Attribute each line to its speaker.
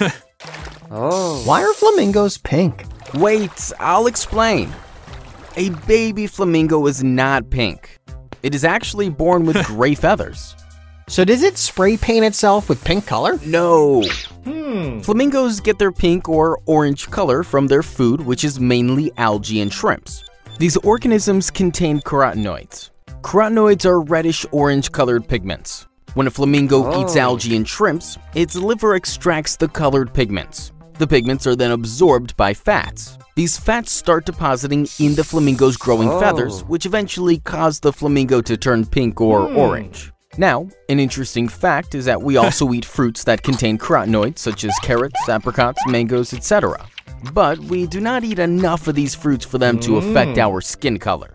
Speaker 1: Oh.
Speaker 2: Why are flamingos pink?
Speaker 3: Wait, I'll explain. A baby flamingo is not pink. It is actually born with gray feathers.
Speaker 2: So does it spray paint itself with pink color?
Speaker 3: No. Hmm. Flamingos get their pink or orange color from their food, which is mainly algae and shrimps. These organisms contain carotenoids. Carotenoids are reddish-orange colored pigments. When a flamingo eats
Speaker 1: Oh.
Speaker 3: algae and shrimps, its liver extracts the colored pigments. The pigments are then absorbed by fats. These fats start depositing in the flamingo's growing
Speaker 1: Oh.
Speaker 3: feathers, which eventually cause the flamingo to turn pink or hmm. orange. Now, an interesting fact is that we also eat fruits that contain carotenoids, such as carrots, apricots, mangoes, etc. But we do not eat enough of these fruits for them to affect hmm. our skin color.